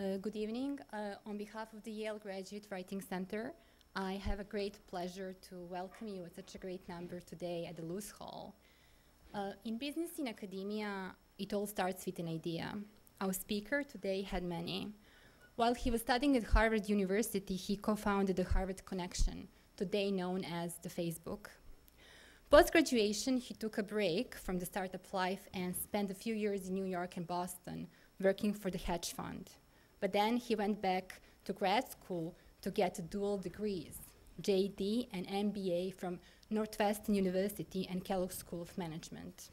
Uh, good evening. Uh, on behalf of the Yale Graduate Writing Center, I have a great pleasure to welcome you at such a great number today at the Luce Hall. Uh, in business in academia, it all starts with an idea. Our speaker today had many. While he was studying at Harvard University, he co-founded the Harvard Connection, today known as the Facebook. Post-graduation, he took a break from the startup life and spent a few years in New York and Boston working for the hedge fund. But then he went back to grad school to get dual degrees, JD and MBA from Northwestern University and Kellogg School of Management.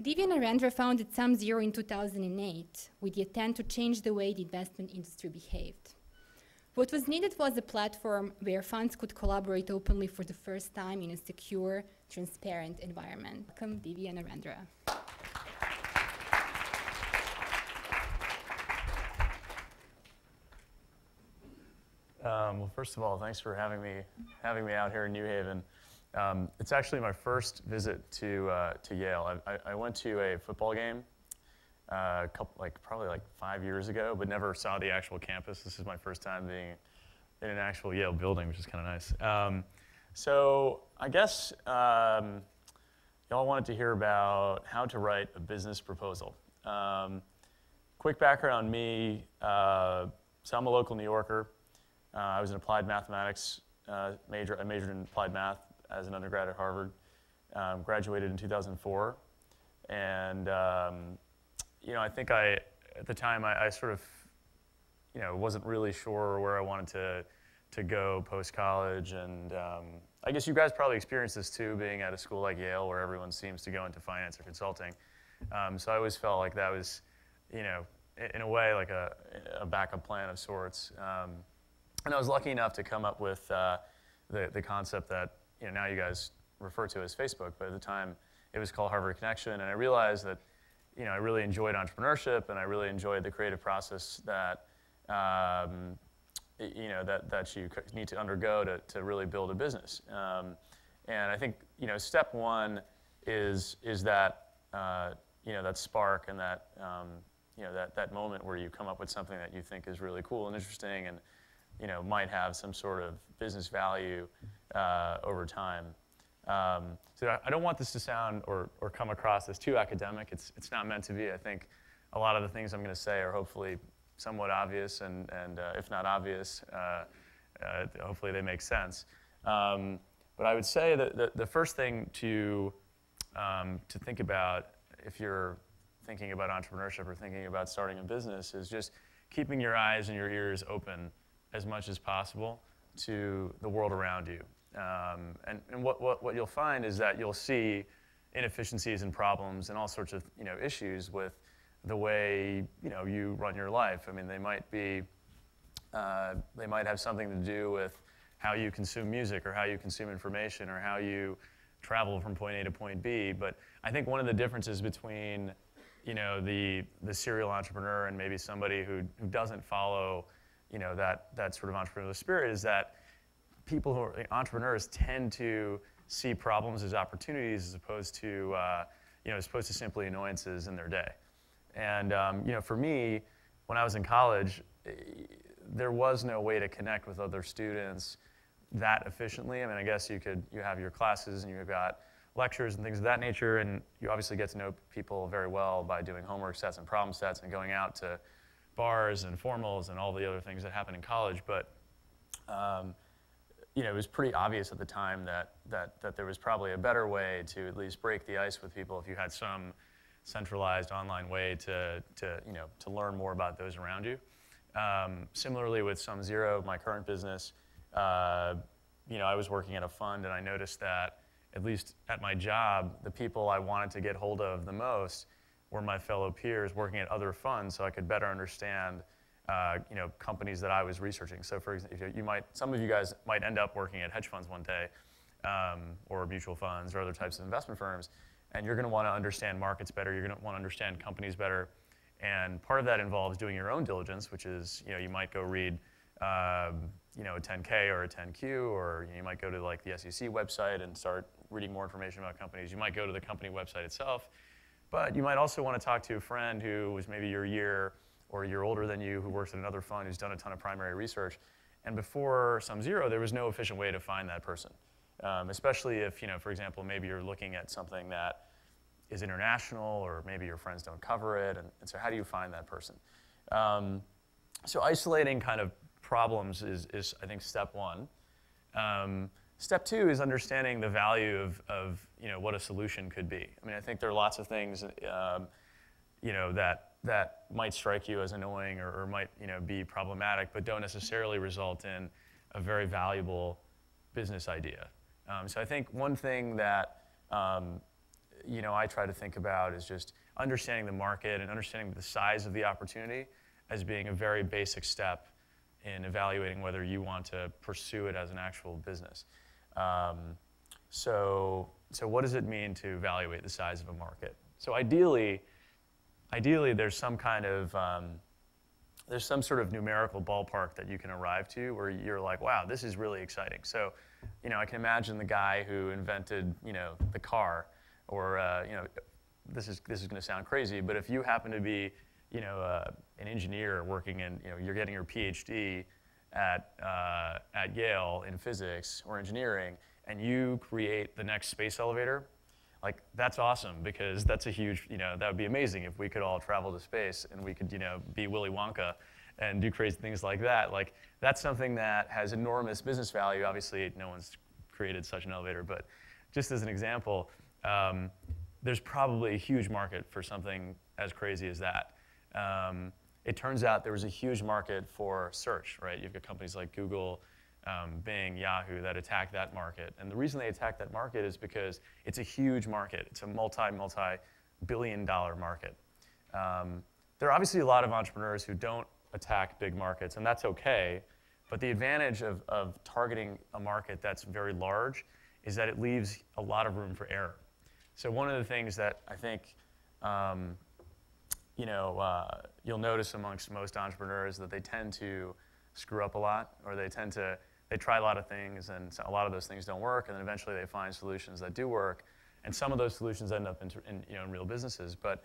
Divya Narendra founded SumZero in 2008 with the intent to change the way the investment industry behaved. What was needed was a platform where funds could collaborate openly for the first time in a secure, transparent environment. Welcome, Divya Narendra. Um, well, first of all, thanks for having me having me out here in New Haven. Um, it's actually my first visit to uh, to Yale. I, I, went to a football game uh, a couple, like probably like five years ago, but never saw the actual campus. This is my first time being in an actual Yale building, which is kind of nice. Um, so I guess um, y'all wanted to hear about how to write a business proposal. Um, quick background on me. Uh, so I'm a local New Yorker. Uh, I was an applied mathematics uh, major. I majored in applied math as an undergrad at Harvard. Um, graduated in 2004, and um, you know I think I at the time I, I, sort of you know wasn't really sure where I wanted to to go post college, and um, I guess you guys probably experienced this too, being at a school like Yale where everyone seems to go into finance or consulting. Um, so I always felt like that was you know in a way like a, a backup plan of sorts. And I was lucky enough to come up with uh, the, the concept that you know, now you guys refer to as Facebook, but at the time it was called Harvard Connection. And I realized that you know, I really enjoyed entrepreneurship and I really enjoyed the creative process that, um, you know, that, that you need to undergo to, to really build a business. Um, and I think you know, step one is, is that, uh, you know, that spark and that, um, you know, that, that moment where you come up with something that you think is really cool and interesting and, you know, might have some sort of business value uh, over time. Um, so I don't want this to sound or, or come across as too academic. It's, it's not meant to be. I think a lot of the things I'm going to say are hopefully somewhat obvious, and, and uh, if not obvious, uh, uh, hopefully they make sense. Um, but I would say that the, the first thing to, um, to think about if you're thinking about entrepreneurship or thinking about starting a business is just keeping your eyes and your ears open as much as possible to the world around you. Um, and and what, what, what you'll find is that you'll see inefficiencies and problems and all sorts of you know, issues with the way you, know, you run your life. I mean, they might be, uh, they might have something to do with how you consume music or how you consume information or how you travel from point A to point B. But I think one of the differences between you know, the, the serial entrepreneur and maybe somebody who, who doesn't follow you know, that, that sort of entrepreneurial spirit is that people who are entrepreneurs tend to see problems as opportunities as opposed to, uh, you know, as opposed to simply annoyances in their day. And, um, you know, for me, when I was in college, eh, there was no way to connect with other students that efficiently. I mean, I guess you could, you have your classes and you've got lectures and things of that nature, and you obviously get to know people very well by doing homework sets and problem sets and going out to bars and formals and all the other things that happen in college. But um, you know, it was pretty obvious at the time that, that, that there was probably a better way to at least break the ice with people if you had some centralized online way to, to, you know, to learn more about those around you. Um, similarly with SumZero, my current business, uh, you know, I was working at a fund and I noticed that at least at my job, the people I wanted to get hold of the most were my fellow peers working at other funds so I could better understand uh, you know, companies that I was researching. So for example, you might, some of you guys might end up working at hedge funds one day um, or mutual funds or other types of investment firms, and you're going to want to understand markets better. You're going to want to understand companies better. And part of that involves doing your own diligence, which is, you know, you might go read, um, you know, a 10K or a 10Q, or you, you might go to like the SEC website and start reading more information about companies. You might go to the company website itself. But you might also want to talk to a friend who was maybe your year or a year older than you who works at another fund who's done a ton of primary research. And before SumZero, there was no efficient way to find that person, um, especially if, you know, for example, maybe you're looking at something that is international or maybe your friends don't cover it. And, and so how do you find that person? Um, so isolating kind of problems is, is I think, step one. Um, step two is understanding the value of, of, you know, what a solution could be. I mean, I think there are lots of things, um, you know, that that might strike you as annoying or, or, might you know, be problematic, but don't necessarily result in a very valuable business idea. Um, so I think one thing that um, you know, I try to think about is just understanding the market and understanding the size of the opportunity as being a very basic step in evaluating whether you want to pursue it as an actual business. Um, so, so what does it mean to evaluate the size of a market? So ideally, ideally there's some kind of um, there's some sort of numerical ballpark that you can arrive to where you're like, wow, this is really exciting. So, you know, I can imagine the guy who invented, you know, the car, or uh, you know, this is this is going to sound crazy, but if you happen to be, you know, uh, an engineer working in, you know, you're getting your PhD at uh, at Yale in physics or engineering, and you create the next space elevator like that's awesome because that's a huge, you know, that would be amazing if we could all travel to space and we could, you know, be Willy Wonka and do crazy things like that. Like that's something that has enormous business value. Obviously, no one's created such an elevator, but just as an example, um, there's probably a huge market for something as crazy as that. Um, it turns out there was a huge market for search, right? You've got companies like Google, um, Bing, Yahoo that attack that market. And the reason they attack that market is because it's a huge market. It's a multi, multi billion dollar market. Um, there are obviously a lot of entrepreneurs who don't attack big markets, and that's okay. But the advantage of, of targeting a market that's very large is that it leaves a lot of room for error. So one of the things that I think um, you know, uh, you'll notice amongst most entrepreneurs that they tend to screw up a lot, or they tend to they try a lot of things, and a lot of those things don't work, and then eventually they find solutions that do work, and some of those solutions end up in, in, you know, in real businesses. But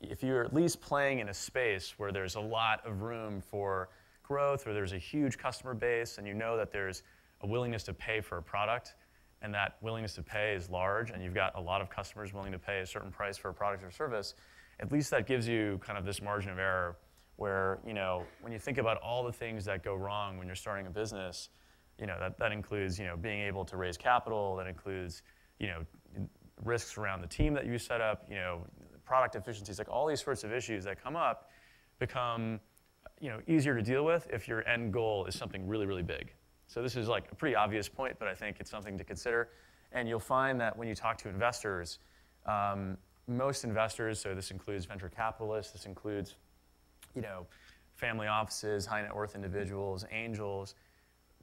if you're at least playing in a space where there's a lot of room for growth, or there's a huge customer base, and you know that there's a willingness to pay for a product, and that willingness to pay is large, and you've got a lot of customers willing to pay a certain price for a product or service, at least that gives you kind of this margin of error where, you know, when you think about all the things that go wrong when you're starting a business, you know, that, that includes, you know, being able to raise capital, that includes, you know, risks around the team that you set up, you know, product efficiencies, like all these sorts of issues that come up become, you know, easier to deal with if your end goal is something really, really big. So this is like a pretty obvious point, but I think it's something to consider. And you'll find that when you talk to investors, um, most investors, so this includes venture capitalists, this includes, you know, family offices, high net worth individuals, angels,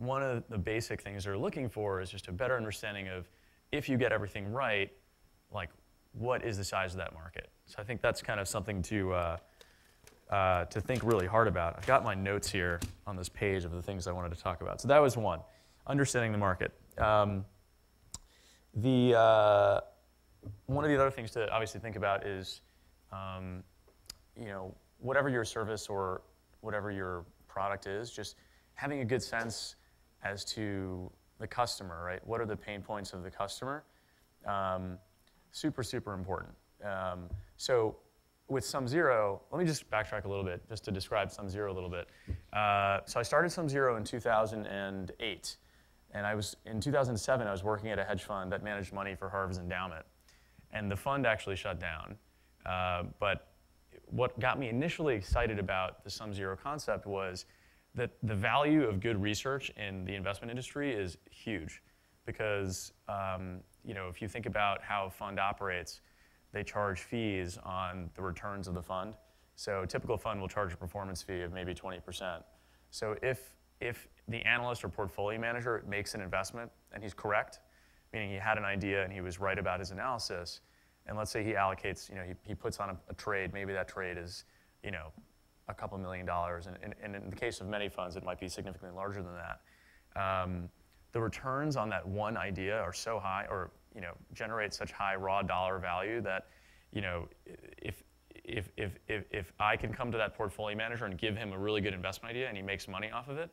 one of the basic things they're looking for is just a better understanding of if you get everything right, like what is the size of that market? So I think that's kind of something to, uh, uh, to think really hard about. I've got my notes here on this page of the things I wanted to talk about. So that was one, understanding the market. Um, the, uh, one of the other things to obviously think about is, um, you know, whatever your service or whatever your product is, just having a good sense as to the customer, right? What are the pain points of the customer? Um, super, super important. Um, so with SumZero, let me just backtrack a little bit just to describe SumZero a little bit. Uh, so I started SumZero in 2008. And I was, in 2007, I was working at a hedge fund that managed money for Harvard's endowment. And the fund actually shut down. Uh, but what got me initially excited about the SumZero concept was that the value of good research in the investment industry is huge because um, you know if you think about how a fund operates, they charge fees on the returns of the fund. So a typical fund will charge a performance fee of maybe 20%. So if if the analyst or portfolio manager makes an investment and he's correct, meaning he had an idea and he was right about his analysis, and let's say he allocates, you know, he, he puts on a, a trade, maybe that trade is, you know, a couple million dollars. And, and, and, in the case of many funds, it might be significantly larger than that. Um, the returns on that one idea are so high or you know, generate such high raw dollar value that you know, if, if, if, if, if I can come to that portfolio manager and give him a really good investment idea and he makes money off of it,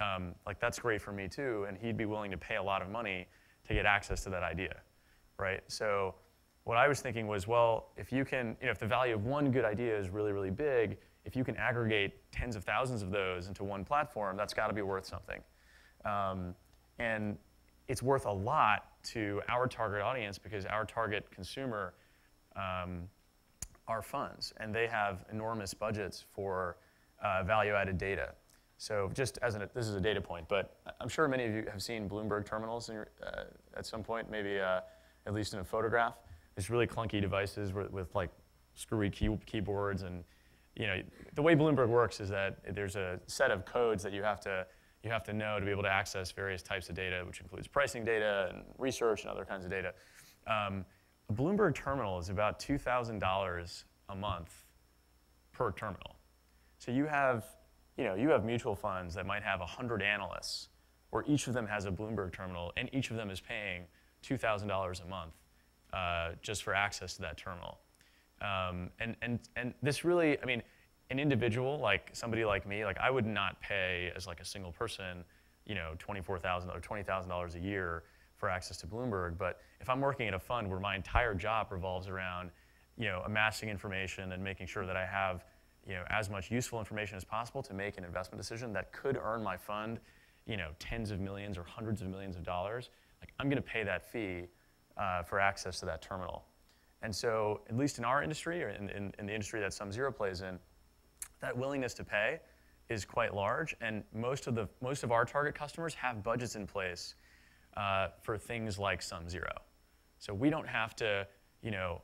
um, like that's great for me too, and he'd be willing to pay a lot of money to get access to that idea, right? So what I was thinking was, well, if you can, you know, if the value of one good idea is really, really big, if you can aggregate tens of thousands of those into one platform, that's got to be worth something. Um, and it's worth a lot to our target audience because our target consumer um, are funds, and they have enormous budgets for uh, value-added data. So just as an, this is a data point, but I'm sure many of you have seen Bloomberg terminals your, uh, at some point, maybe uh, at least in a photograph. These really clunky devices with, with like screwy key, keyboards, and you know the way Bloomberg works is that there's a set of codes that you have to you have to know to be able to access various types of data, which includes pricing data and research and other kinds of data. Um, a Bloomberg terminal is about $2,000 a month per terminal. So you have, you know, you have mutual funds that might have 100 analysts, where each of them has a Bloomberg terminal, and each of them is paying $2,000 a month uh, just for access to that terminal. Um, and, and, and this really, I mean, an individual, like somebody like me, like I would not pay as like a single person, you know, 24,000 or $20,000 a year for access to Bloomberg. But if I'm working at a fund where my entire job revolves around, you know, amassing information and making sure that I have, you know, as much useful information as possible to make an investment decision that could earn my fund, you know, tens of millions or hundreds of millions of dollars, like I'm going to pay that fee uh, for access to that terminal. And so, at least in our industry, or in, in, in the industry that SumZero plays in, that willingness to pay is quite large, and most of, the, most of our target customers have budgets in place uh, for things like SumZero. So we don't have to, you know,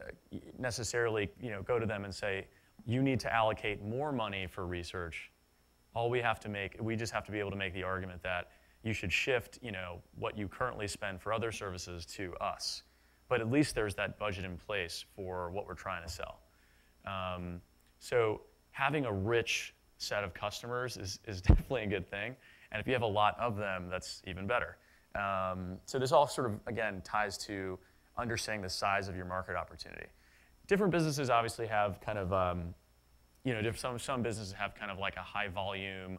uh, necessarily, you know, go to them and say, you need to allocate more money for research. All we have to make, we just have to be able to make the argument that you should shift, you know, what you currently spend for other services to us. But at least there's that budget in place for what we're trying to sell. Um, so having a rich set of customers is, is definitely a good thing. And if you have a lot of them, that's even better. Um, so this all sort of, again, ties to understanding the size of your market opportunity. Different businesses obviously have kind of, um, you know, some, some businesses have kind of like a high volume,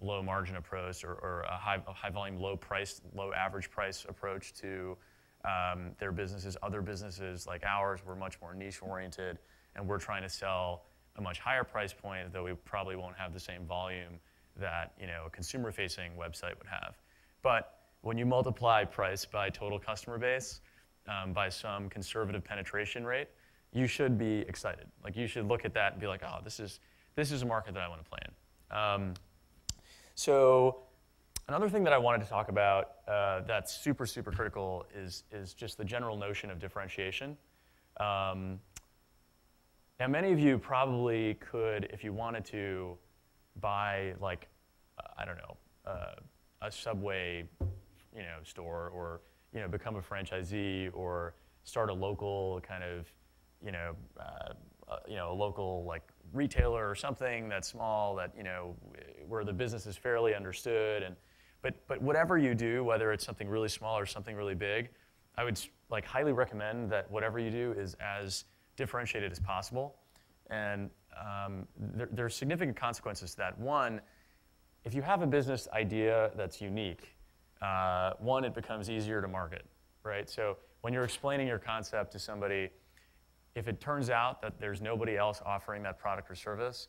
low margin approach or, or a, high, a high volume, low price, low average price approach to um, their businesses. Other businesses like ours, we're much more niche oriented and we're trying to sell a much higher price point, though we probably won't have the same volume that you know a consumer-facing website would have. But when you multiply price by total customer base um, by some conservative penetration rate, you should be excited. Like you should look at that and be like, oh, this is this is a market that I want to play in. Um, so another thing that I wanted to talk about uh, that's super super critical is is just the general notion of differentiation. Um, now, many of you probably could, if you wanted to, buy like, uh, I don't know, uh, a Subway, you know, store, or you know, become a franchisee, or start a local kind of, you know, uh, uh, you know, a local like retailer or something that's small that you know, where the business is fairly understood, and but but whatever you do, whether it's something really small or something really big, I would like highly recommend that whatever you do is as differentiated as possible. And um, there, there, are significant consequences to that. One, if you have a business idea that's unique, uh, one, it becomes easier to market, right? So when you're explaining your concept to somebody, if it turns out that there's nobody else offering that product or service,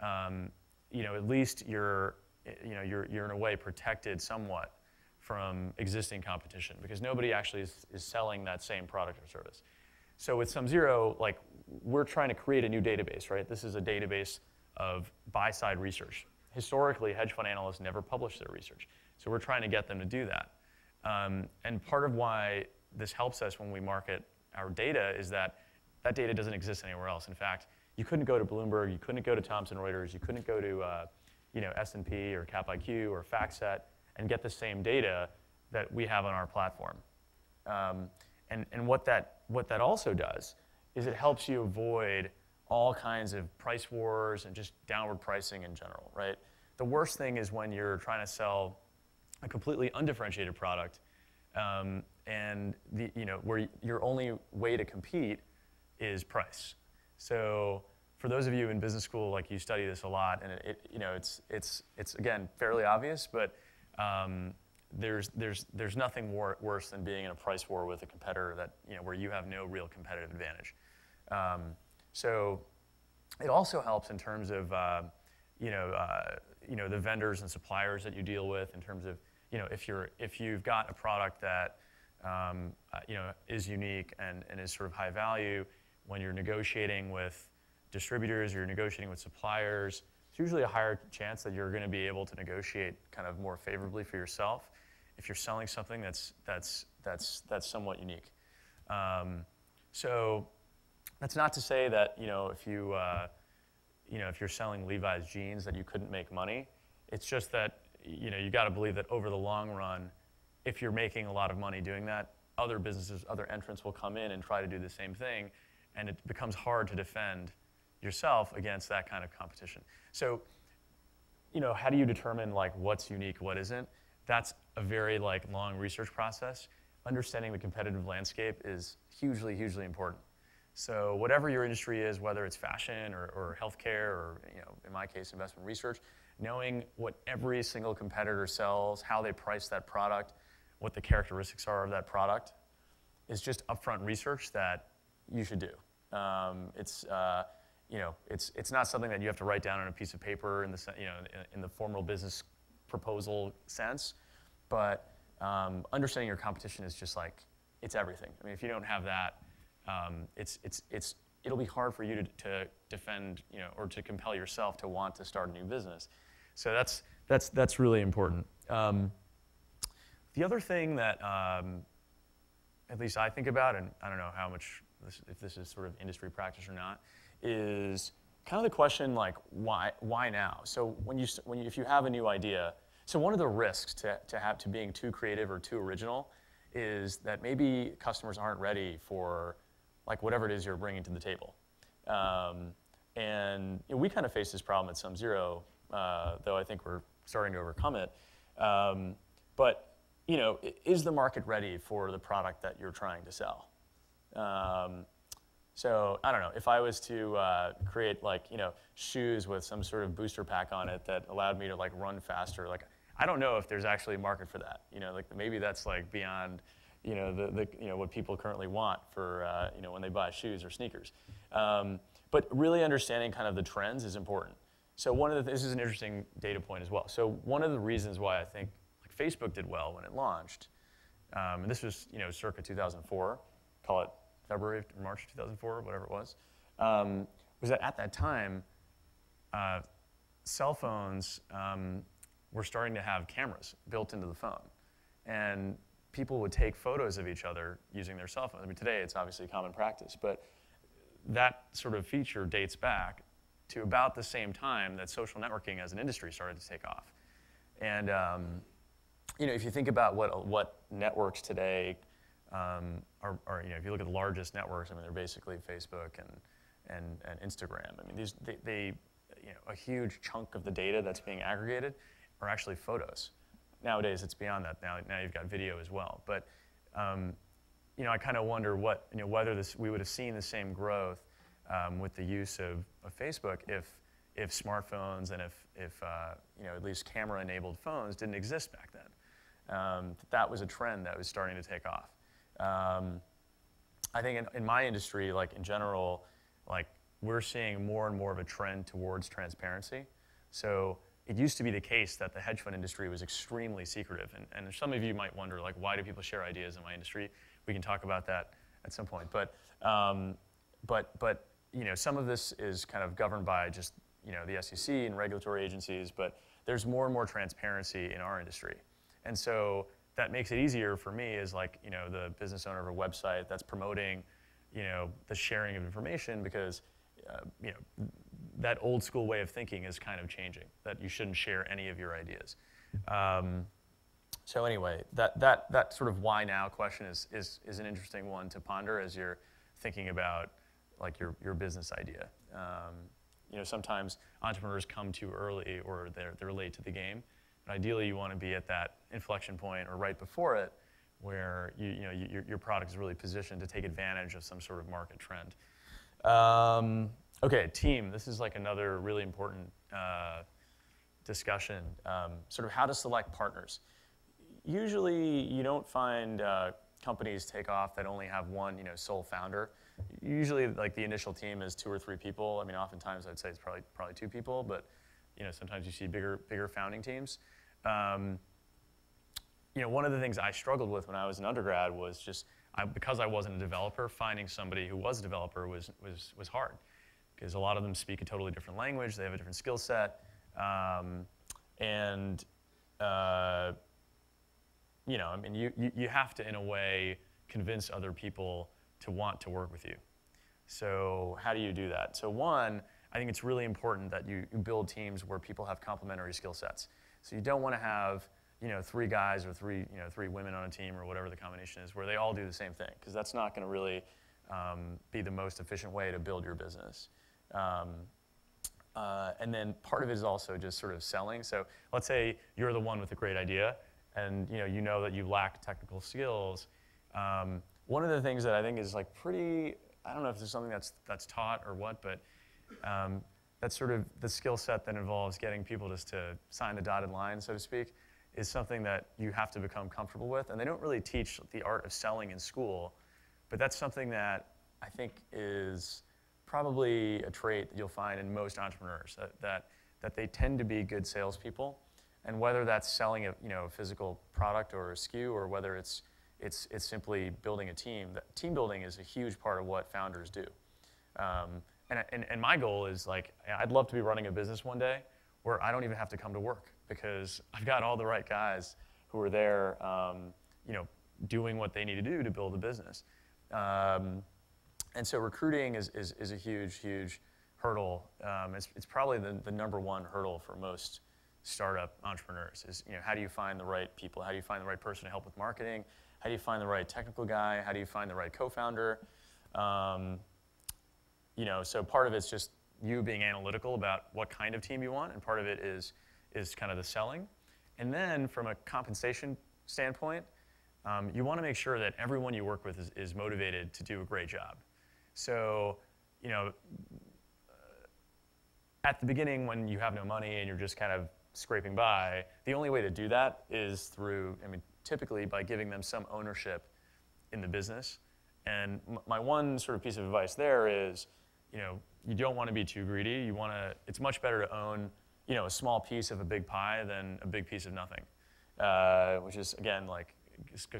um, you know, at least you're, you know, you're, you're in a way protected somewhat from existing competition because nobody actually is, is selling that same product or service. So with SumZero, like we're trying to create a new database, right? This is a database of buy-side research. Historically, hedge fund analysts never publish their research. So we're trying to get them to do that. Um, and part of why this helps us when we market our data is that that data doesn't exist anywhere else. In fact, you couldn't go to Bloomberg, you couldn't go to Thomson Reuters, you couldn't go to uh, you know, S&P or CapIQ or FactSet and get the same data that we have on our platform. Um, and, and what, that, what that also does is it helps you avoid all kinds of price wars and just downward pricing in general, right? The worst thing is when you're trying to sell a completely undifferentiated product um, and the, you know, where your only way to compete is price. So for those of you in business school, like you study this a lot, and it, it you know, it's, it's, it's again fairly obvious, but um, there's, there's, there's nothing wor- worse than being in a price war with a competitor that, you know, where you have no real competitive advantage. Um, so it also helps in terms of, uh, you know, uh, you know, the vendors and suppliers that you deal with in terms of, you know, if, you're, if you've got a product that, um, uh, you know, is unique and, and is sort of high value, when you're negotiating with distributors or you're negotiating with suppliers, it's usually a higher chance that you're going to be able to negotiate kind of more favorably for yourself if you're selling something that's, that's, that's, that's somewhat unique. Um, so that's not to say that, you know, if you, uh, you know, if you're selling Levi's jeans that you couldn't make money. It's just that, you know, you got to believe that over the long run, if you're making a lot of money doing that, other businesses, other entrants will come in and try to do the same thing, and it becomes hard to defend yourself against that kind of competition. So, you know, how do you determine like what's unique, what isn't? That's a very like long research process. Understanding the competitive landscape is hugely, hugely important. So whatever your industry is, whether it's fashion or, or healthcare or, you know, in my case, investment research, knowing what every single competitor sells, how they price that product, what the characteristics are of that product, is just upfront research that you should do. Um, it's, uh, you know, it's, it's not something that you have to write down on a piece of paper in the, you know, in, in the formal business proposal sense, but um, understanding your competition is just like, it's everything. I mean, if you don't have that, um, it's, it's, it's, it'll be hard for you to, to defend, you know, or to compel yourself to want to start a new business. So that's, that's, that's really important. Um, the other thing that um, at least I think about, and I don't know how much, if this is sort of industry practice or not, is kind of the question like, why, why now? So when you, when you, if you have a new idea, so one of the risks to, to, have, to being too creative or too original is that maybe customers aren't ready for like whatever it is you're bringing to the table. Um, and you know, we kind of face this problem at SumZero, uh, though I think we're starting to overcome it. Um, but you know, is the market ready for the product that you're trying to sell? Um, so I don't know if I was to uh, create like you know shoes with some sort of booster pack on it that allowed me to like run faster. Like I don't know if there's actually a market for that. You know, like maybe that's like beyond you know, the, the, you know, what people currently want for, uh, you know, when they buy shoes or sneakers. Um, but really understanding kind of the trends is important. So one of the, this is an interesting data point as well. So one of the reasons why I think like Facebook did well when it launched, um, and this was, you know, circa 2004, call it February or March 2004, whatever it was, um, was that at that time, uh, cell phones um, were starting to have cameras built into the phone. And people would take photos of each other using their cell phones. I mean, today it's obviously common practice, but that sort of feature dates back to about the same time that social networking as an industry started to take off. And um, you know, if you think about what what networks today um, are, are, you know, if you look at the largest networks, I mean, they're basically Facebook and and, and Instagram. I mean, these they, they, you know, a huge chunk of the data that's being aggregated are actually photos nowadays it's beyond that. Now, now you've got video as well. But um, you know, I kind of wonder what you know whether this we would have seen the same growth um, with the use of, of Facebook if if smartphones and if if uh, you know at least camera-enabled phones didn't exist back then. Um, that was a trend that was starting to take off. Um, I think in, in my industry, like in general, like we're seeing more and more of a trend towards transparency. So it used to be the case that the hedge fund industry was extremely secretive. And, and some of you might wonder, like, why do people share ideas in my industry? We can talk about that at some point. But, um, but, but you know, some of this is kind of governed by just you know, the SEC and regulatory agencies, but there's more and more transparency in our industry. And so that makes it easier for me as like, you know, the business owner of a website that's promoting, you know, the sharing of information because, uh, you know, that old school way of thinking is kind of changing, that you shouldn't share any of your ideas. Um, so anyway, that, that, that sort of why now question is, is, is an interesting one to ponder as you're thinking about like your, your business idea. Um, you know, sometimes entrepreneurs come too early or they're, they're late to the game. But ideally, you want to be at that inflection point or right before it where you, you know, your, your product is really positioned to take advantage of some sort of market trend. Um, okay, team. This is like another really important uh, discussion. Um, sort of how to select partners. Usually, you don't find uh, companies take off that only have one, you know, sole founder. Usually, like the initial team is two or three people. I mean, oftentimes I'd say it's probably probably two people, but you know, sometimes you see bigger bigger founding teams. Um, you know, one of the things I struggled with when I was an undergrad was just I, because I wasn't a developer, finding somebody who was a developer was was was hard because a lot of them speak a totally different language. They have a different skill set, um, and uh, you know, I mean, you, you you have to in a way convince other people to want to work with you. So how do you do that? So one, I think it's really important that you, you build teams where people have complementary skill sets. So you don't want to have you know three guys or three you know three women on a team or whatever the combination is where they all do the same thing because that's not going to really um, be the most efficient way to build your business. Um, uh, and then part of it is also just sort of selling. So let's say you're the one with a great idea, and you know you know that you lack technical skills. Um, one of the things that I think is like pretty, I don't know if there's something that's, that's taught or what, but um, that's sort of the skill set that involves getting people just to sign the dotted line, so to speak, is something that you have to become comfortable with. And they don't really teach the art of selling in school, but that's something that I think is probably a trait that you'll find in most entrepreneurs, that, that, that they tend to be good salespeople. And whether that's selling a, you know, physical product or a SKU or whether it's it's, it's simply building a team. That team building is a huge part of what founders do. Um, and, and, and my goal is like, I'd love to be running a business one day where I don't even have to come to work because I've got all the right guys who are there, um, you know, doing what they need to do to build a business. Um, and so recruiting is, is, is a huge, huge hurdle. Um, it's, it's probably the, the number one hurdle for most startup entrepreneurs is, you know, how do you find the right people? How do you find the right person to help with marketing? How do you find the right technical guy? How do you find the right co-founder? Um, you know, so part of it's just you being analytical about what kind of team you want, and part of it is is kind of the selling. And then from a compensation standpoint, um, you want to make sure that everyone you work with is, is motivated to do a great job. So, you know, at the beginning when you have no money and you're just kind of scraping by, the only way to do that is through, I mean, typically by giving them some ownership in the business. And my one sort of piece of advice there is, you know, you don't want to be too greedy. You want to. It's much better to own, you know, a small piece of a big pie than a big piece of nothing. Uh, which is again like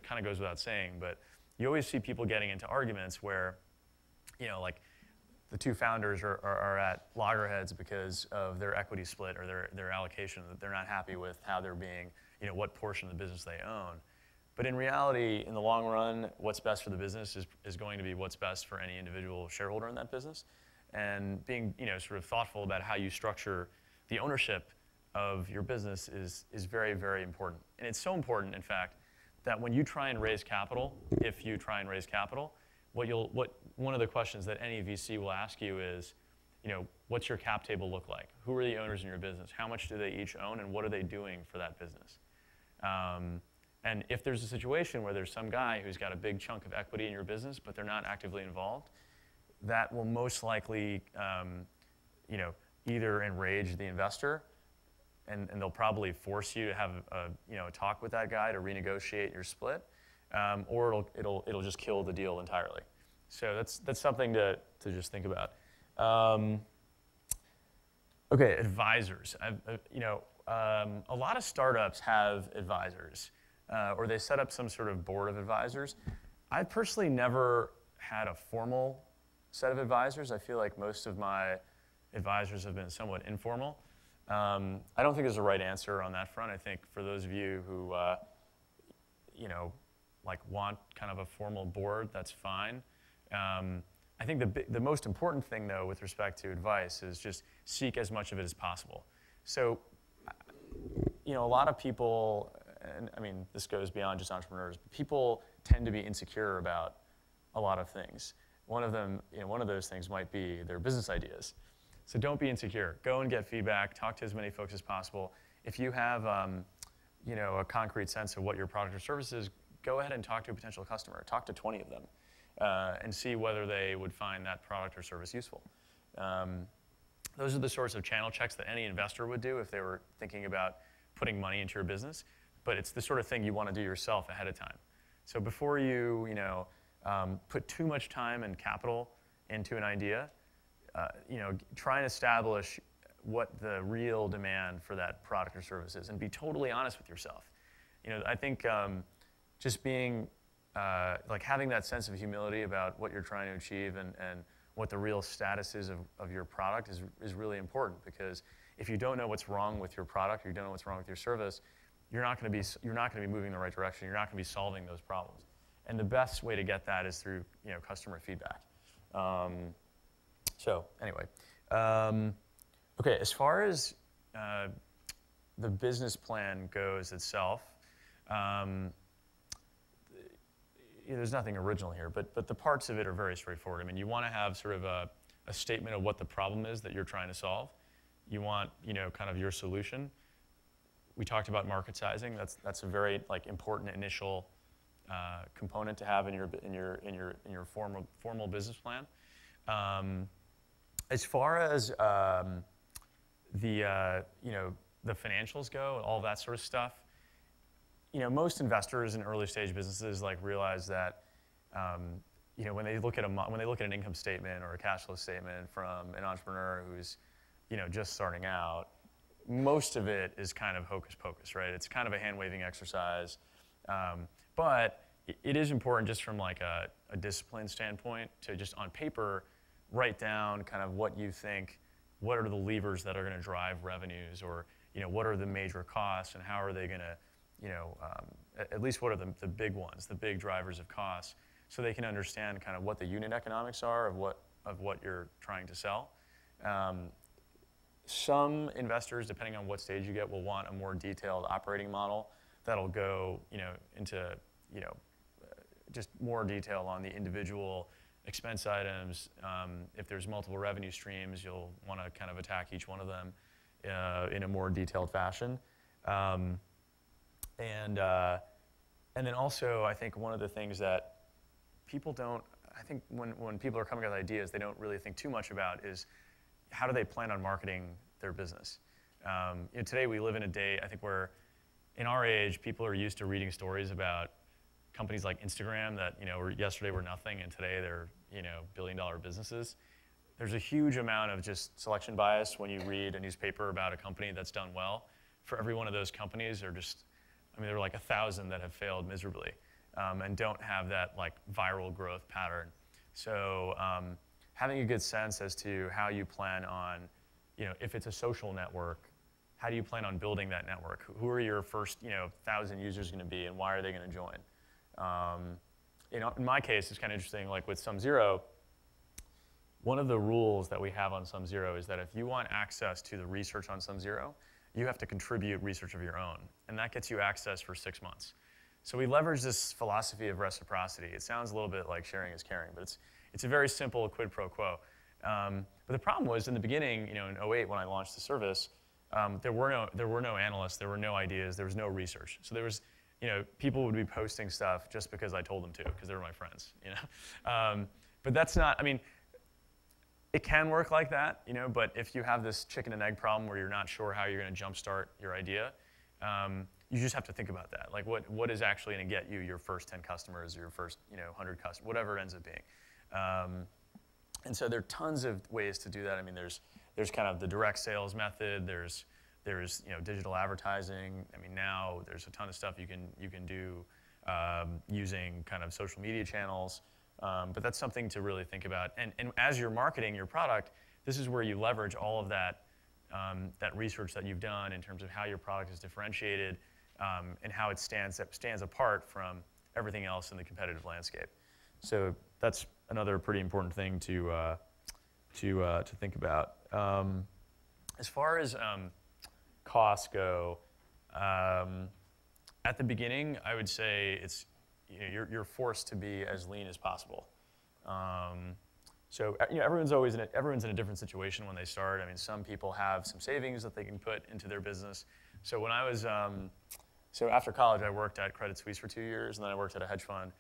kind of goes without saying, but you always see people getting into arguments where, you know, like the two founders are, are, are, at loggerheads because of their equity split or their, their allocation that they're not happy with how they're being you know, what portion of the business they own. But in reality, in the long run, what's best for the business is, is going to be what's best for any individual shareholder in that business. And being you know, sort of thoughtful about how you structure the ownership of your business is, is very, very important. And it's so important, in fact, that when you try and raise capital, if you try and raise capital, what you'll, what, one of the questions that any VC will ask you is, you know, what's your cap table look like? Who are the owners in your business? How much do they each own, and what are they doing for that business? Um, and if there's a situation where there's some guy who's got a big chunk of equity in your business, but they're not actively involved, that will most likely, um, you know, either enrage the investor, and, and they'll probably force you to have a, you know, a talk with that guy to renegotiate your split, um, or it'll, it'll, it'll just kill the deal entirely. So that's, that's something to, to just think about. Um, okay, advisors. I've, uh, you know, um, a lot of startups have advisors, uh, or they set up some sort of board of advisors. I've personally never had a formal set of advisors. I feel like most of my advisors have been somewhat informal. Um, I don't think there's a right answer on that front. I think for those of you who, uh, you know, like want kind of a formal board, that's fine. Um, I think the, the most important thing, though, with respect to advice is just seek as much of it as possible. So you know, a lot of people, and I mean, this goes beyond just entrepreneurs, but people tend to be insecure about a lot of things. One of them, you know, one of those things might be their business ideas. So don't be insecure. Go and get feedback. Talk to as many folks as possible. If you have, um, you know, a concrete sense of what your product or service is, go ahead and talk to a potential customer. Talk to 20 of them. uh, and see whether they would find that product or service useful. Um, those are the sorts of channel checks that any investor would do if they were thinking about putting money into your business. But it's the sort of thing you want to do yourself ahead of time. So before you, you know, um, put too much time and capital into an idea, uh, you know, try and establish what the real demand for that product or service is, and be totally honest with yourself. You know, I think um, just being uh, like having that sense of humility about what you're trying to achieve and, and what the real status is of, of your product is, is really important because if you don't know what's wrong with your product, or you don't know what's wrong with your service, you're not going to be you're not going to be moving in the right direction. You're not going to be solving those problems. And the best way to get that is through you know customer feedback. Um, so anyway, um, okay. As far as uh, the business plan goes itself, um, there's nothing original here, but, but the parts of it are very straightforward. I mean, you want to have sort of a, a statement of what the problem is that you're trying to solve. You want, you know, kind of your solution. We talked about market sizing. That's, that's a very like important initial uh, component to have in your, in your, in your, in your formal, formal business plan. Um, as far as um, the, uh, you know, the financials go, all that sort of stuff, you know, most investors in early stage businesses like realize that, um, you know, when they look at a when they look at an income statement or a cash flow statement from an entrepreneur who's, you know, just starting out, most of it is kind of hocus pocus, right? It's kind of a hand waving exercise, um, but it is important just from like a, a discipline standpoint to just on paper write down kind of what you think, what are the levers that are going to drive revenues, or you know, what are the major costs, and how are they going to you know, um, at, least what are the, the big ones, the big drivers of costs, so they can understand kind of what the unit economics are of what, of what you're trying to sell. Um, some investors, depending on what stage you get, will want a more detailed operating model that'll go, you know, into, you know, just more detail on the individual expense items. Um, if there's multiple revenue streams, you'll want to kind of attack each one of them uh, in a more detailed fashion. Um, and, uh, and then also, I think one of the things that people don't, I think when, when people are coming up with ideas, they don't really think too much about is how do they plan on marketing their business? Um, you know, today we live in a day, I think, where in our age, people are used to reading stories about companies like Instagram that, you know, were, yesterday were nothing and today they're, you know, billion dollar businesses. There's a huge amount of just selection bias when you read a newspaper about a company that's done well. For every one of those companies, are just I mean, there are like a thousand that have failed miserably um, and don't have that like viral growth pattern. So um, having a good sense as to how you plan on, you know, if it's a social network, how do you plan on building that network? Who are your first, you know, thousand users going to be, and why are they going to join? Um, know, in my case, it's kind of interesting. Like with SumZero, one of the rules that we have on SumZero is that if you want access to the research on SumZero, you have to contribute research of your own, and that gets you access for six months. So we leverage this philosophy of reciprocity. It sounds a little bit like sharing is caring, but it's, it's a very simple quid pro quo. Um, but the problem was in the beginning, you know, in 08 when I launched the service, um, there, were no, there were no analysts, there were no ideas, there was no research. So there was, you know, people would be posting stuff just because I told them to, because they were my friends, you know. Um, but that's not, I mean, it can work like that, you know, but if you have this chicken and egg problem where you're not sure how you're going to jumpstart your idea, um, you just have to think about that. Like, what, what is actually going to get you your first 10 customers or your first, you know, 100 customers, whatever it ends up being. Um, and so there are tons of ways to do that. I mean, there's, there's kind of the direct sales method. There's, there's you know, digital advertising. I mean, now there's a ton of stuff you can, you can do um, using kind of social media channels. Um, but that's something to really think about. And, and as you're marketing your product, this is where you leverage all of that, um, that research that you've done in terms of how your product is differentiated um, and how it stands, stands apart from everything else in the competitive landscape. So that's another pretty important thing to, uh, to, uh, to think about. Um, as far as um, costs go, um, at the beginning, I would say it's you know, you're, you're forced to be as lean as possible. Um, so you know, everyone's always in a, everyone's in a different situation when they start. I mean, some people have some savings that they can put into their business. So when I was um, so after college, I worked at Credit Suisse for two years, and then I worked at a hedge fund.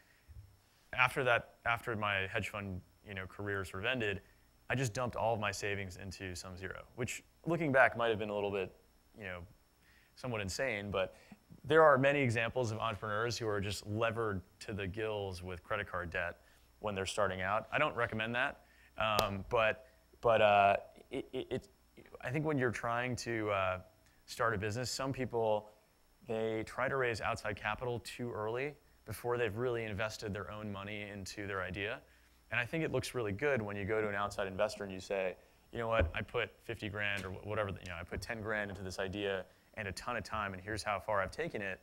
after that, after my hedge fund you know, career sort of ended, I just dumped all of my savings into SumZero, which looking back might have been a little bit, you know, somewhat insane, but there are many examples of entrepreneurs who are just levered to the gills with credit card debt when they're starting out. I don't recommend that, um, but but uh, it, it, it, I think when you're trying to uh, start a business, some people they try to raise outside capital too early before they've really invested their own money into their idea. And I think it looks really good when you go to an outside investor and you say, you know what, I put 50 grand or whatever, you know, I put 10 grand into this idea and a ton of time, and here's how far I've taken it.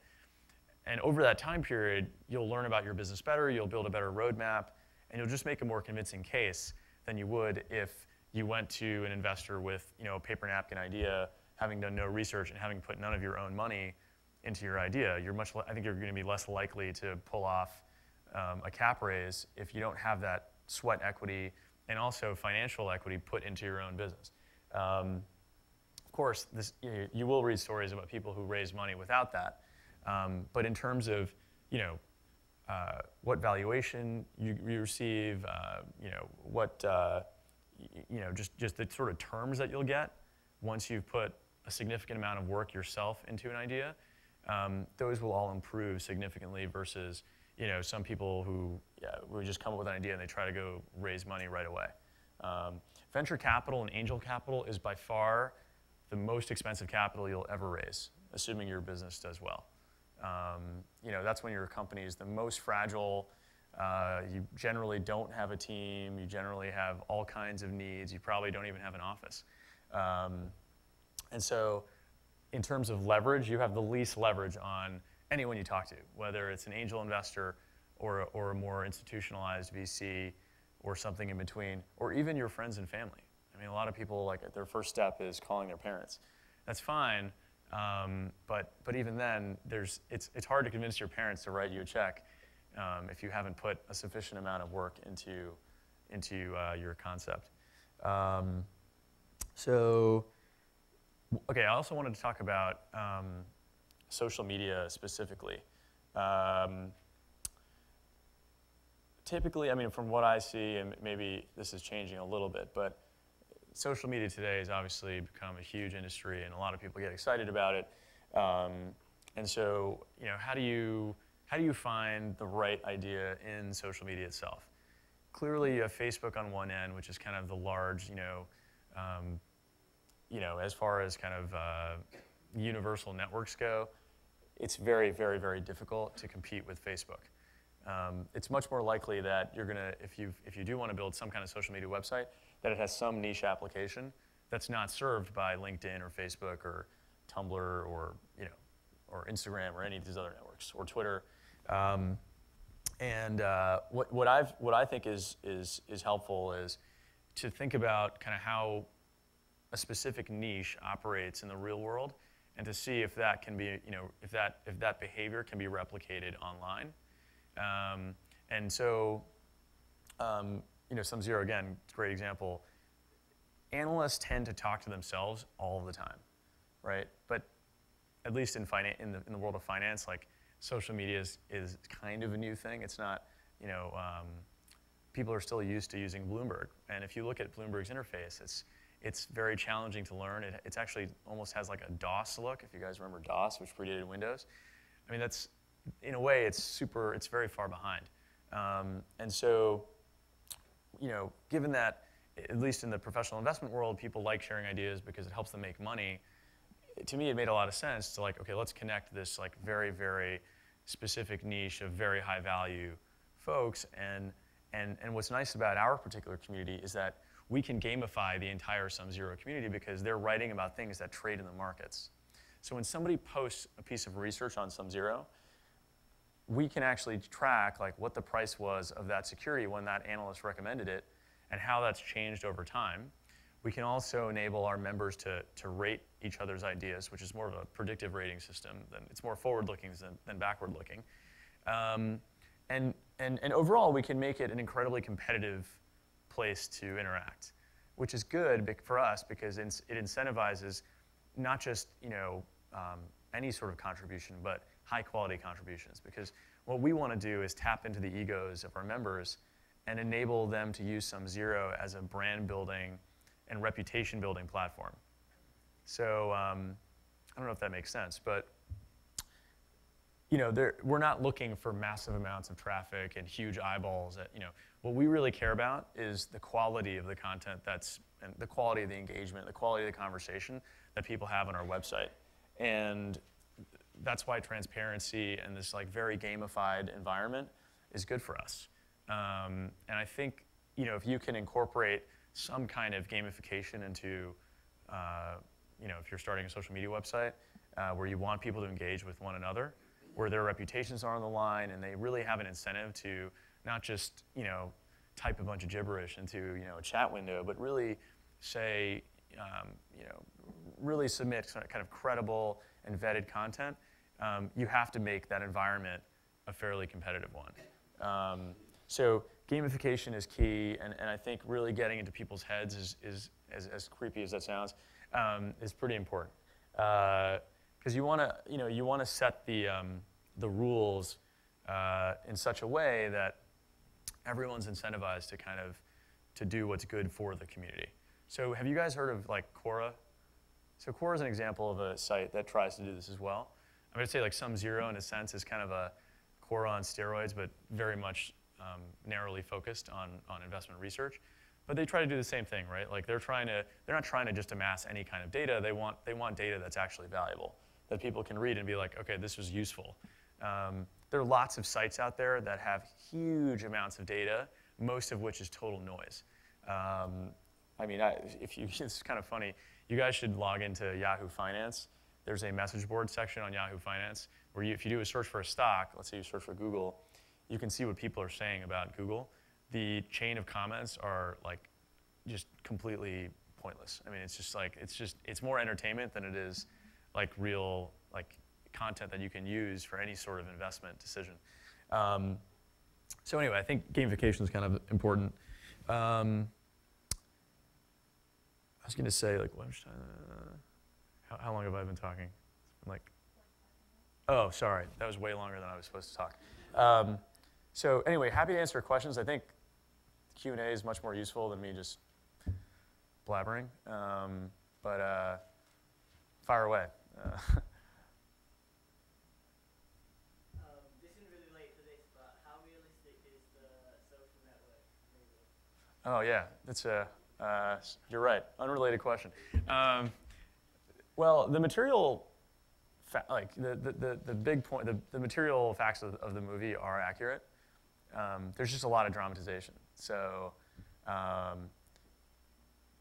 And over that time period, you'll learn about your business better, you'll build a better roadmap, and you'll just make a more convincing case than you would if you went to an investor with you know, a paper napkin idea, having done no research and having put none of your own money into your idea. You're much, I think you're going to be less likely to pull off um, a cap raise if you don't have that sweat equity and also financial equity put into your own business. Um, of course, this, you, you, will read stories about people who raise money without that. Um, but in terms of, you know, uh, what valuation you, you receive, uh, you know, what, uh, you know, just, just the sort of terms that you'll get once you've put a significant amount of work yourself into an idea, um, those will all improve significantly versus, you know, some people who yeah, we just come up with an idea and they try to go raise money right away. Um, venture capital and angel capital is by far the most expensive capital you'll ever raise, assuming your business does well. Um, you know, that's when your company is the most fragile. Uh, you generally don't have a team. You generally have all kinds of needs. You probably don't even have an office. Um, and so, in terms of leverage, you have the least leverage on anyone you talk to, whether it's an angel investor or, or a more institutionalized VC or something in between, or even your friends and family. I mean, a lot of people, like, their first step is calling their parents. That's fine, um, but, but even then, there's, it's, it's hard to convince your parents to write you a check um, if you haven't put a sufficient amount of work into, into uh, your concept. Um, so, okay, I also wanted to talk about um, social media specifically. Um, typically, I mean, from what I see, and maybe this is changing a little bit, but social media today has obviously become a huge industry, and a lot of people get excited about it. Um, and so, you know, how do you how do you find the right idea in social media itself? Clearly, you have Facebook on one end, which is kind of the large, you know, um, you know, as far as kind of uh, universal networks go, it's very, very, very difficult to compete with Facebook. Um, it's much more likely that you're gonna, if you if you do want to build some kind of social media website, that it has some niche application that's not served by LinkedIn or Facebook or Tumblr or you know or Instagram or any of these other networks or Twitter. Um, and uh, what, what I've what I think is is is helpful is to think about kind of how a specific niche operates in the real world and to see if that can be, you know, if that, if that behavior can be replicated online. Um, and so, um, you know, SumZero, again, great example. Analysts tend to talk to themselves all the time, right? But at least in, finan- in, the, in the world of finance, like social media is, is kind of a new thing. It's not, you know, um, people are still used to using Bloomberg. And if you look at Bloomberg's interface, it's, it's very challenging to learn. It it's actually almost has like a DOS look, if you guys remember DOS, which predated Windows. I mean, that's, in a way, it's super, it's very far behind. Um, and so, you know, given that, at least in the professional investment world, people like sharing ideas because it helps them make money, to me, it made a lot of sense to like, okay, let's connect this like very, very specific niche of very high value folks. And, and, and what's nice about our particular community is that we can gamify the entire SumZero community because they're writing about things that trade in the markets. So when somebody posts a piece of research on SumZero, we can actually track like what the price was of that security when that analyst recommended it and how that's changed over time. We can also enable our members to, to rate each other's ideas, which is more of a predictive rating system. Than, it's more forward-looking than, than backward-looking. Um, and, and, and overall, we can make it an incredibly competitive place to interact, which is good for us because it incentivizes not just you know um, any sort of contribution, but high quality contributions. Because what we want to do is tap into the egos of our members and enable them to use SumZero as a brand building and reputation building platform. So um, I don't know if that makes sense, but you know, we're not looking for massive amounts of traffic and huge eyeballs. At, you know, what we really care about is the quality of the content that's, and the quality of the engagement, the quality of the conversation that people have on our website. And that's why transparency and this like very gamified environment is good for us. Um, and I think, you know, if you can incorporate some kind of gamification into, uh, you know, if you're starting a social media website uh, where you want people to engage with one another, where their reputations are on the line and they really have an incentive to not just, you know, type a bunch of gibberish into, you know, a chat window, but really say, um, you know, really submit kind of credible and vetted content, um, you have to make that environment a fairly competitive one. Um, so gamification is key, and, and I think really getting into people's heads is, is as, as creepy as that sounds, um, is pretty important. Uh, because you want to you know you want to set the um, the rules uh, in such a way that everyone's incentivized to kind of to do what's good for the community. So have you guys heard of like Quora? So Quora is an example of a site that tries to do this as well. I'm going to say like SumZero in a sense is kind of a Quora on steroids, but very much um, narrowly focused on, on investment research. But they try to do the same thing, right? Like they're trying to, they're not trying to just amass any kind of data. They want, they want data that's actually valuable that people can read and be like, okay, this was useful. Um, there are lots of sites out there that have huge amounts of data, most of which is total noise. Um, I mean, I, if you, it's kind of funny. You guys should log into Yahoo Finance. There's a message board section on Yahoo Finance where you, if you do a search for a stock, let's say you search for Google, you can see what people are saying about Google. The chain of comments are like just completely pointless. I mean, it's just like, it's just, it's more entertainment than it is like real like content that you can use for any sort of investment decision. Um, so anyway, I think gamification is kind of important. Um, I was going to say like lunchtime. Uh, how, how, long have I been talking? like, oh, sorry, that was way longer than I was supposed to talk. Um, so anyway, happy to answer questions. I think Q and A is much more useful than me just blabbering. Um, but uh, fire away. Uh, Oh yeah, that's a. Uh, you're right. Unrelated question. Um, well, the material, like the, the, the, the, big point, the, the material facts of, of the movie are accurate. Um, there's just a lot of dramatization. So, um,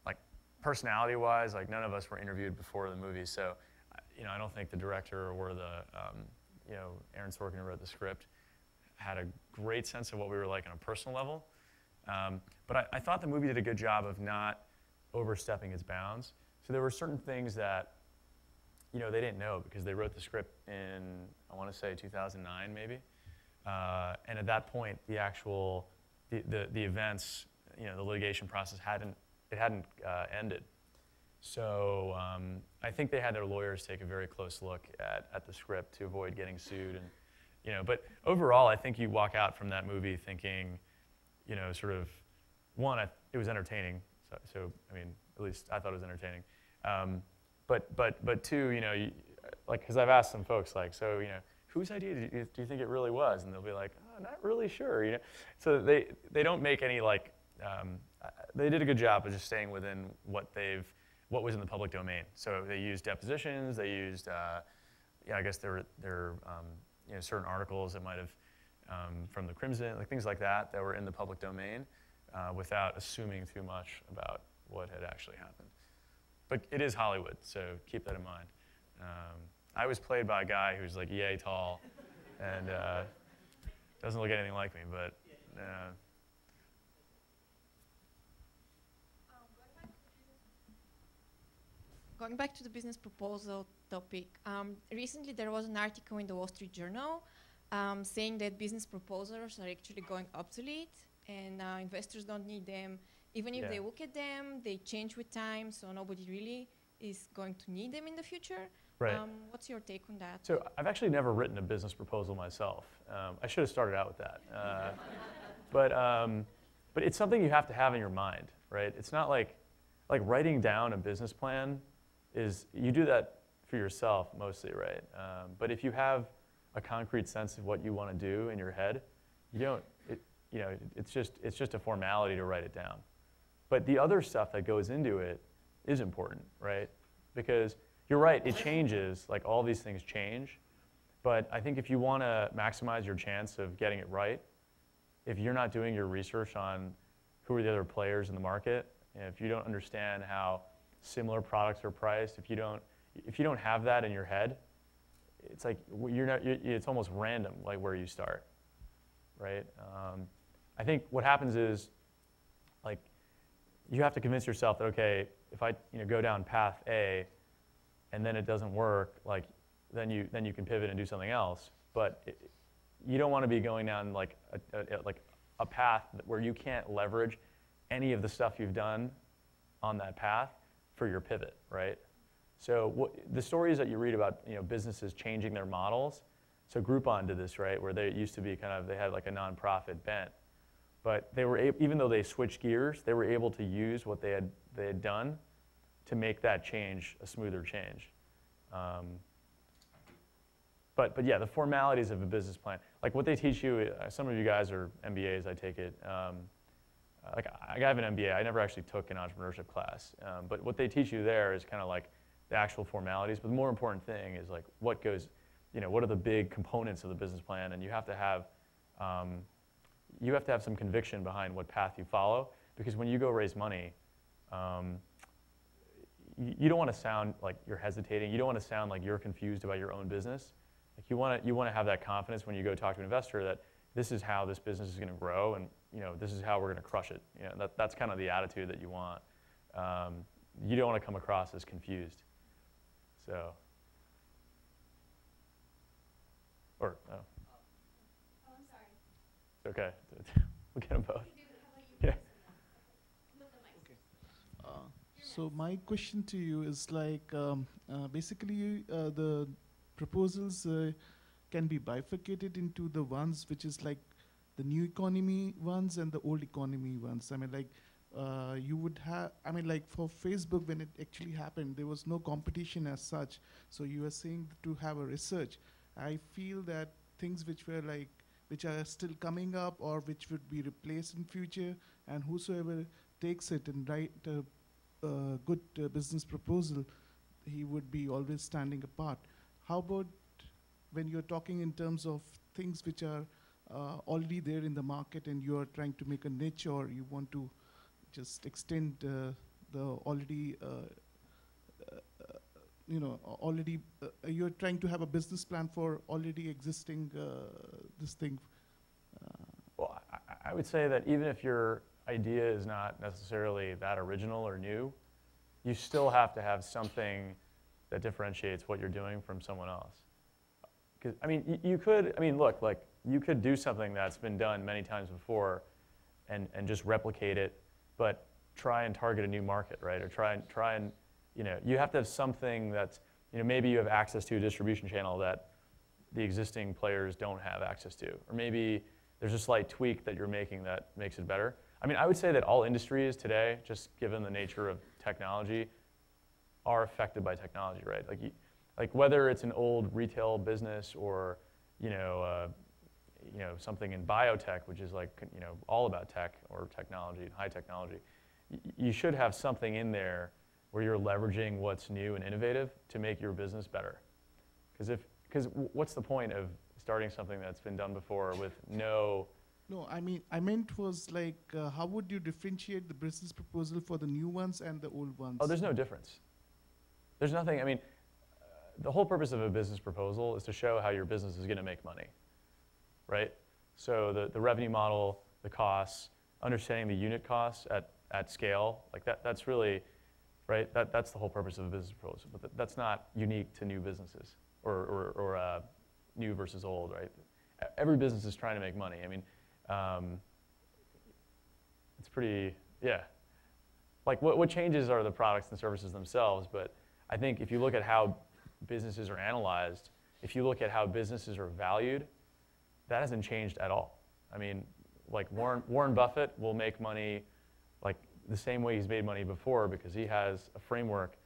like personality-wise, like none of us were interviewed before the movie, so you know, I don't think the director or the, um, you know, Aaron Sorkin who wrote the script had a great sense of what we were like on a personal level. Um, but I, I, thought the movie did a good job of not overstepping its bounds. So there were certain things that, you know, they didn't know because they wrote the script in, I want to say 2009 maybe. Uh, and at that point, the actual, the, the, the, events, you know, the litigation process hadn't, it hadn't uh, ended. So um, I think they had their lawyers take a very close look at, at the script to avoid getting sued. And, you know, but overall, I think you walk out from that movie thinking, you know, sort of, one, I, it was entertaining. So, so, I mean, at least I thought it was entertaining. Um, but, but, but two, you know, you, like, because I've asked some folks, like, so, you know, whose idea do you, do you think it really was? And they'll be like, oh, not really sure, you know. So they, they don't make any, like, um, they did a good job of just staying within what they've, what was in the public domain. So they used depositions, they used, uh, yeah, I guess there, were there um, you know, certain articles that might have um, from the Crimson, like things like that, that were in the public domain uh, without assuming too much about what had actually happened. But it is Hollywood, so keep that in mind. Um, I was played by a guy who's like yay tall and uh, doesn't look anything like me, but uh, going back to the business proposal topic, um, recently there was an article in the Wall Street Journal um, saying that business proposals are actually going obsolete and uh, investors don't need them. Even if yeah. they look at them, they change with time, so nobody really is going to need them in the future. Right. Um, what's your take on that? So I've actually never written a business proposal myself. Um, I should have started out with that. Uh, but, um, but it's something you have to have in your mind, right? It's not like, like writing down a business plan is, you do that for yourself mostly, right? Um, but if you have a concrete sense of what you want to do in your head, you don't, you know, it's just, it's just a formality to write it down. But the other stuff that goes into it is important, right? Because you're right, it changes, like all these things change. But I think if you want to maximize your chance of getting it right, if you're not doing your research on who are the other players in the market, if you don't understand how similar products are priced, if you don't, if you don't have that in your head, it's like you're not, you're, it's almost random, like where you start, right? Um, I think what happens is, like, you have to convince yourself that okay, if I you know go down path A, and then it doesn't work, like then you then you can pivot and do something else. But it, you don't want to be going down like a, a, like a path where you can't leverage any of the stuff you've done on that path for your pivot, right? So the stories that you read about you know businesses changing their models. So Groupon did this, right, where they used to be kind of they had like a nonprofit bent, but they were even though they switched gears, they were able to use what they had they had done to make that change a smoother change. Um, but, but yeah, the formalities of a business plan, like what they teach you, uh, some of you guys are MBAs, I take it. Um, like I have an MBA, I never actually took an entrepreneurship class, um, but what they teach you there is kind of like the actual formalities. But the more important thing is like what goes, you know, what are the big components of the business plan, and you have to have, um, you have to have some conviction behind what path you follow, because when you go raise money, um, you don't want to sound like you're hesitating. You don't want to sound like you're confused about your own business. Like you want to, you want to have that confidence when you go talk to an investor that this is how this business is going to grow, and you know this is how we're going to crush it. You know, that, that's kind of the attitude that you want. Um, you don't want to come across as confused. So, or oh. Oh, I'm sorry. It's okay. we'll get them both. Yeah. Uh, So my question to you is like, um, uh, basically, uh, the proposals uh, can be bifurcated into the ones which is like the new economy ones and the old economy ones. I mean, like, uh, you would have, I mean, like for Facebook, when it actually happened, there was no competition as such. So you are saying to have a research. I feel that things which were like, which are still coming up or which would be replaced in future, and whosoever takes it and write a good uh, business proposal, he would be always standing apart. How about when you're talking in terms of things which are uh, already there in the market and you are trying to make a niche or you want to just extend uh, the already, uh, you know, already, uh, you're trying to have a business plan for already existing this thing. Well, I, I- would say that even if your idea is not necessarily that original or new, you still have to have something that differentiates what you're doing from someone else. Because I mean, y- you could, I mean, look, like, you could do something that's been done many times before and, and just replicate it, but try and target a new market, right? Or try and, try and, you know, you have to have something that's, you know, maybe you have access to a distribution channel that the existing players don't have access to. Or maybe there's a slight tweak that you're making that makes it better. I mean, I would say that all industries today, just given the nature of technology, are affected by technology, right? Like, like whether it's an old retail business or, you know, uh, you know, something in biotech, which is like, you know, all about tech or technology, high technology, you should have something in there where you're leveraging what's new and innovative to make your business better. Because if, because what's the point of starting something that's been done before with no, No, I mean, I meant was like, uh, how would you differentiate the business proposal for the new ones and the old ones? oh, there's no difference. There's nothing, I mean, uh, the whole purpose of a business proposal is to show how your business is going to make money, right? So the, the revenue model, the costs, understanding the unit costs at, at scale, like that, that's really, right? That, that's the whole purpose of a business proposal. But that, that's not unique to new businesses or, or, or uh, new versus old, right? Every business is trying to make money. I mean, um, it's pretty, yeah. Like what, what changes are the products and services themselves, but I think if you look at how businesses are analyzed, if you look at how businesses are valued, that hasn't changed at all. I mean, like Warren, Warren Buffett will make money the same way he's made money before because he has a framework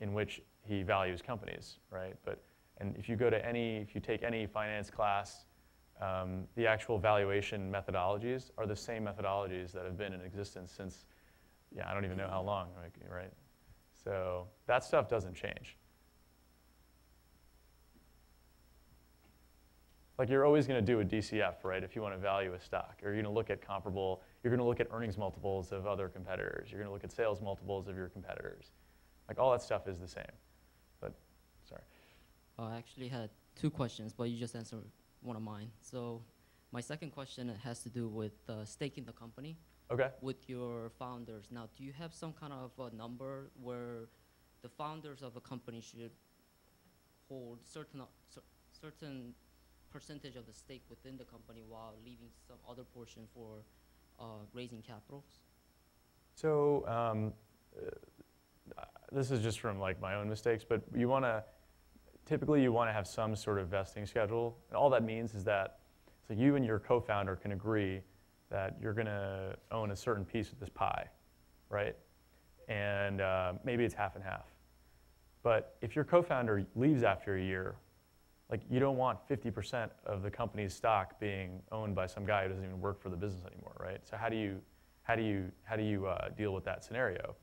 in which he values companies, right? But and if you go to any, if you take any finance class, um, the actual valuation methodologies are the same methodologies that have been in existence since, yeah, I don't even know how long, right? So that stuff doesn't change. Like you're always going to do a DCF, right? If you want to value a stock, or you're going to look at comparable, you're going to look at earnings multiples of other competitors. You're going to look at sales multiples of your competitors. Like all that stuff is the same. But sorry. Uh, I actually had two questions, but you just answered one of mine. So my second question has to do with uh, staking the company Okay. with your founders. Now, do you have some kind of a number where the founders of a company should hold certain cer- certain percentage of the stake within the company while leaving some other portion for raising capitals? So um, uh, this is just from like my own mistakes, but you want to typically you want to have some sort of vesting schedule, and all that means is that so you and your co-founder can agree that you're going to own a certain piece of this pie, right? And uh, maybe it's half and half. But if your co-founder leaves after a year, like you don't want 50% of the company's stock being owned by some guy who doesn't even work for the business anymore, right? So how do you how do you how do you uh, deal with that scenario?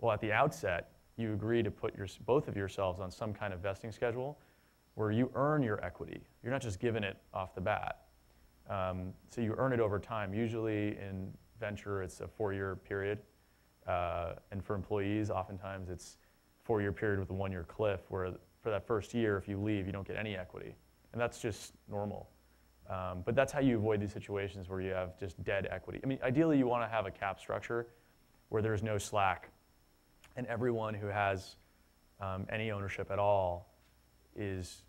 Well, at the outset, you agree to put your, both of yourselves on some kind of vesting schedule where you earn your equity. You're not just given it off the bat. Um, so you earn it over time. Usually in venture, it's a four-year period, uh, and for employees, oftentimes it's four-year period with a one-year cliff where for that first year, if you leave, you don't get any equity. And that's just normal. Um, but that's how you avoid these situations where you have just dead equity. I mean, ideally, you want to have a cap structure where there's no slack, and everyone who has um, any ownership at all is,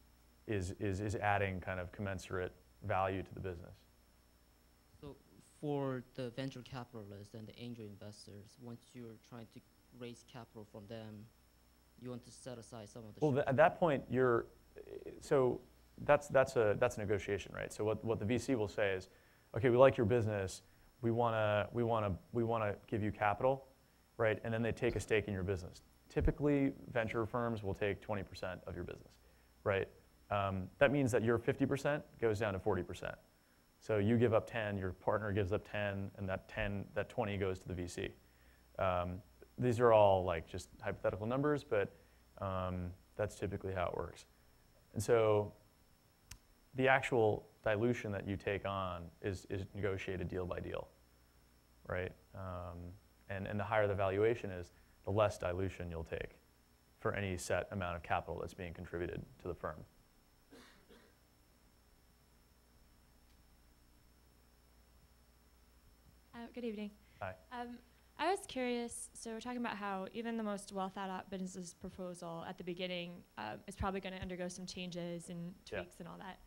is, is, is adding kind of commensurate value to the business. So for the venture capitalists and the angel investors, once you're trying to raise capital from them, you want to set aside some of the Well, th- at that point, you're, so that's, that's, a, that's a negotiation, right? So what, what the VC will say is, okay, we like your business, we want to we wanna, we wanna give you capital, right? And then they take a stake in your business. Typically, venture firms will take 20% of your business, right? Um, that means that your 50% goes down to 40%. So you give up 10, your partner gives up 10, and that 10, that 20 goes to the VC. Um, these are all like just hypothetical numbers, but um, that's typically how it works. And so the actual dilution that you take on is, is negotiated deal by deal, right? Um, and, and the higher the valuation is, the less dilution you'll take for any set amount of capital that's being contributed to the firm. Uh, good evening. Hi. Um, I was curious. So we're talking about how even the most well thought out business proposal at the beginning um, is probably going to undergo some changes and Yeah. tweaks and all that.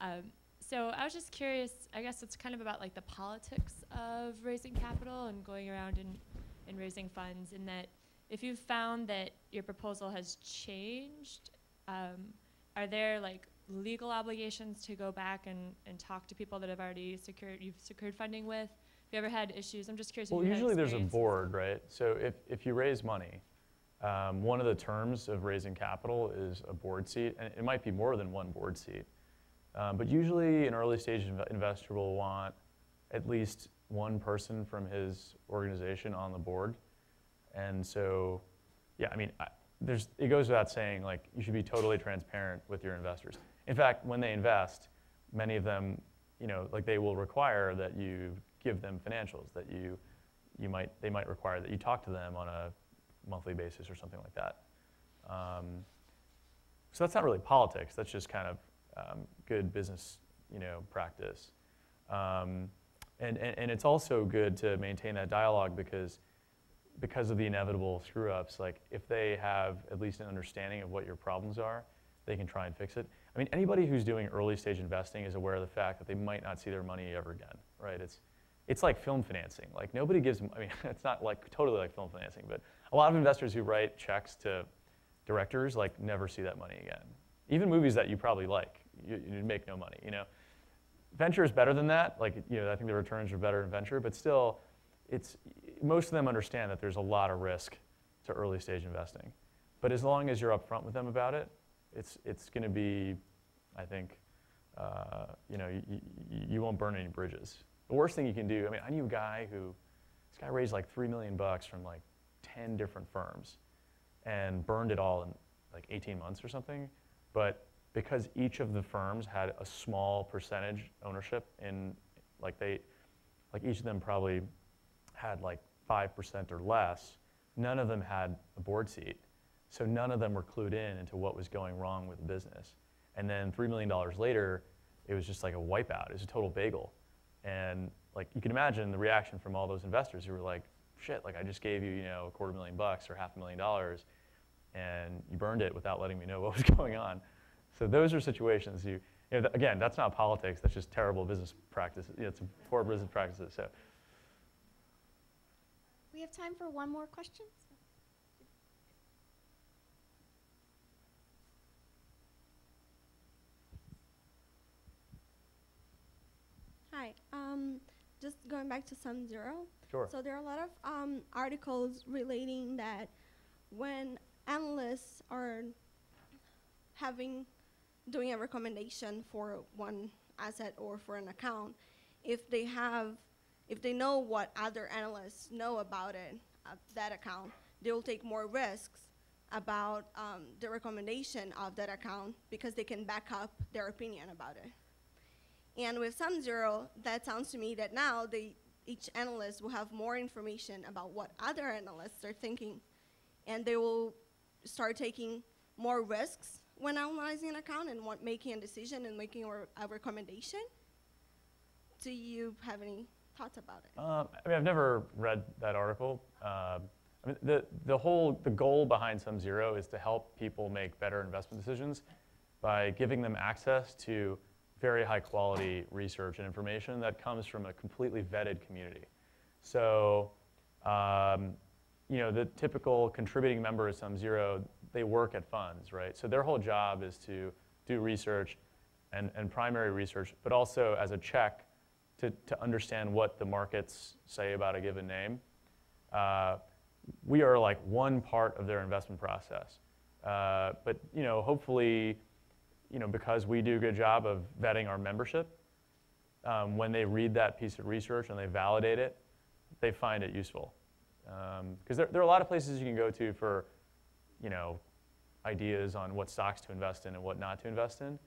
Um, so I was just curious. I guess it's kind of about like the politics of raising capital and going around and, and raising funds. In that, if you've found that your proposal has changed, um, are there like legal obligations to go back and, and talk to people that have already secured you've secured funding with? You ever had issues? I'm just curious. if Well, usually there's a board, right? So if, if you raise money, um, one of the terms of raising capital is a board seat, and it might be more than one board seat. Um, but usually an early stage inv- investor will want at least one person from his organization on the board. And so, yeah, I mean, I, there's, it goes without saying, like, you should be totally transparent with your investors. In fact, when they invest, many of them, you know, like they will require that you give them financials, that you, you might, they might require that you talk to them on a monthly basis or something like that. Um, so that's not really politics. That's just kind of um, good business, you know, practice. Um, and, and, and it's also good to maintain that dialogue because because of the inevitable screw ups, like if they have at least an understanding of what your problems are, they can try and fix it. I mean, anybody who's doing early stage investing is aware of the fact that they might not see their money ever again, right? It's, it's like film financing. Like nobody gives, I mean, it's not like totally like film financing, but a lot of investors who write checks to directors like never see that money again. Even movies that you probably like, you, you make no money. You know, venture is better than that. Like you know, I think the returns are better in venture, but still, it's most of them understand that there's a lot of risk to early stage investing. But as long as you're upfront with them about it, it's it's going to be, I think, uh, you know, you, you won't burn any bridges. The worst thing you can do. I mean, I knew a guy who this guy raised like three million bucks from like 10 different firms and burned it all in like 18 months or something. But because each of the firms had a small percentage ownership in, like they, like each of them probably had like 5% or less, none of them had a board seat. So none of them were clued in into what was going wrong with the business. And then $3 million later, it was just like a wipeout. It was a total bagel. And like you can imagine the reaction from all those investors who were like, shit, like I just gave you, you know, a quarter million bucks or half a million dollars and you burned it without letting me know what was going on. So those are situations you, you know, th- again, that's not politics, that's just terrible business practice. You know, it's poor business practices. So We have time for one more question. Hi. Um, just going back to SumZero. sure. So there are a lot of um, articles relating that when analysts are having doing a recommendation for one asset or for an account, if they have, if they know what other analysts know about it, uh, that account, they will take more risks about um, the recommendation of that account because they can back up their opinion about it. And with SumZero, that sounds to me that now they, each analyst will have more information about what other analysts are thinking, and they will start taking more risks when analyzing an account and making a decision and making a, recommendation. Do you have any thoughts about it? Um, I mean, I've never read that article. Um, I mean, the, the whole, the goal behind SumZero is to help people make better investment decisions by giving them access to very high quality research and information that comes from a completely vetted community. So, um, you know, the typical contributing member of SumZero, they work at funds, right? So their whole job is to do research and, and primary research, but also as a check to, to understand what the markets say about a given name. Uh, we are like one part of their investment process. Uh, but you know, hopefully, you know, because we do a good job of vetting our membership, um, when they read that piece of research and they validate it, they find it useful. Because um, there, there are a lot of places you can go to for, you know, ideas on what stocks to invest in and what not to invest in.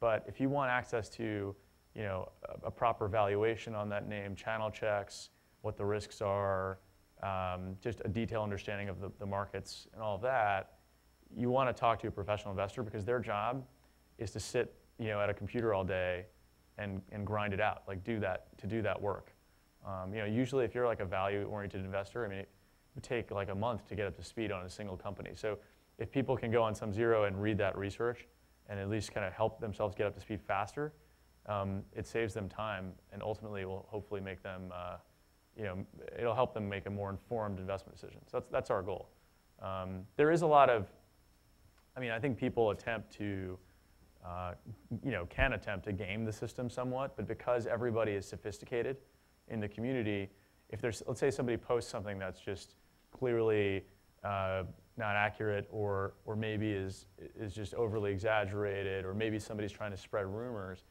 But if you want access to, you know, a, a proper valuation on that name, channel checks, what the risks are, um, just a detailed understanding of the, the markets and all of that, you want to talk to a professional investor because their job is to sit, you know, at a computer all day and, and grind it out, like do that, to do that work. Um, you know, usually if you're like a value-oriented investor, I mean, it would take like a month to get up to speed on a single company. So if people can go on SumZero and read that research and at least kind of help themselves get up to speed faster, um, it saves them time and ultimately will hopefully make them, uh, you know, it'll help them make a more informed investment decision. So that's, that's our goal. Um, there is a lot of, I mean, I think people attempt to, uh, you know, can attempt to game the system somewhat, but because everybody is sophisticated in the community, if there's, let's say somebody posts something that's just clearly uh, not accurate or, or maybe is, is just overly exaggerated or maybe somebody's trying to spread rumors,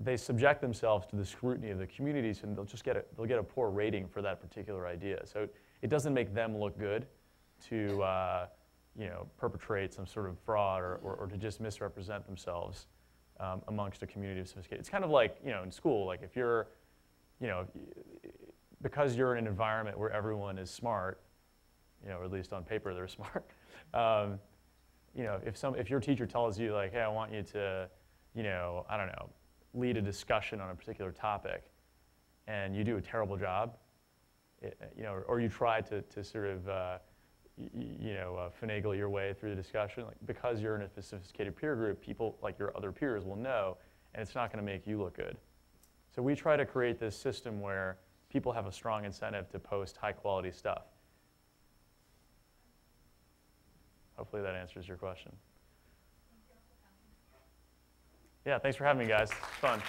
they subject themselves to the scrutiny of the communities and they'll just get a, they'll get a poor rating for that particular idea. So it doesn't make them look good to uh, you know, perpetrate some sort of fraud or, or, or to just misrepresent themselves um, amongst a community of sophisticated. It's kind of like you know, in school, like if you're, you know, because you're in an environment where everyone is smart, you know, or at least on paper they're smart. Um, you know, if some if your teacher tells you like, hey, I want you to, you know, I don't know, lead a discussion on a particular topic, and you do a terrible job, it, you know, or, or, you try to to sort of, uh, you know, uh, finagle your way through the discussion, like because you're in a sophisticated peer group, people like your other peers will know, and it's not going to make you look good. So we try to create this system where people have a strong incentive to post high quality stuff. hopefully that answers your question. Yeah, thanks for having me, guys. It's fun.